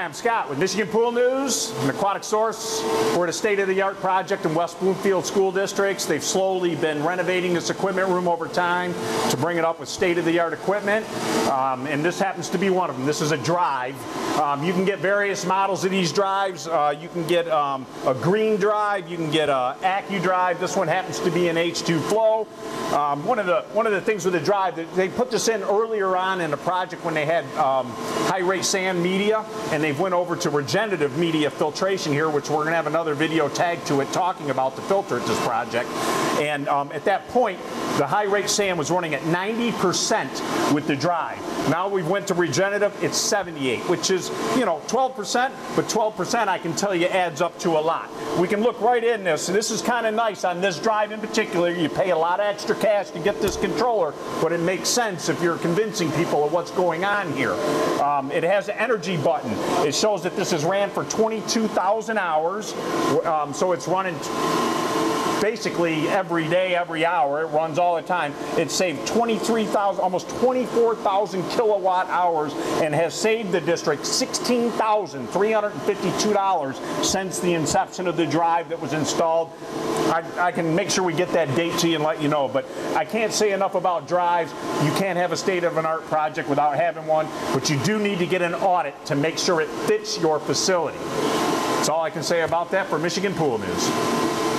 Hi, I'm Scott with Michigan Pool News, an aquatic source. We're at a state-of-the-art project in West Bloomfield School Districts. They've slowly been renovating this equipment room over time to bring it up with state-of-the-art equipment. Um, and this happens to be one of them. This is a drive. Um, you can get various models of these drives. Uh, you can get um, a green drive. You can get a Accu drive. This one happens to be an H2 Flow. Um, one of the one of the things with the drive, that they put this in earlier on in the project when they had um, high rate sand media, and they've went over to regenerative media filtration here, which we're going to have another video tagged to it talking about the filter at this project. And um, at that point, the high rate sand was running at 90% with the drive. Now we went to regenerative, it's 78, which is, you know, 12%, but 12% I can tell you adds up to a lot. We can look right in this, this is kind of nice on this drive in particular. You pay a lot of extra cash to get this controller, but it makes sense if you're convincing people of what's going on here. Um, it has an energy button. It shows that this is ran for 22,000 hours, um, so it's running basically every day, every hour. It runs all the time. It saved 23,000, almost 24,000 kilowatt hours and has saved the district $16,352 since the inception of the drive that was installed. I, I, can make sure we get that date to you and let you know, but I can't say enough about drives. You can't have a state-of-an-art project without having one, but you do need to get an audit to make sure it fits your facility. That's all I can say about that for Michigan Pool News.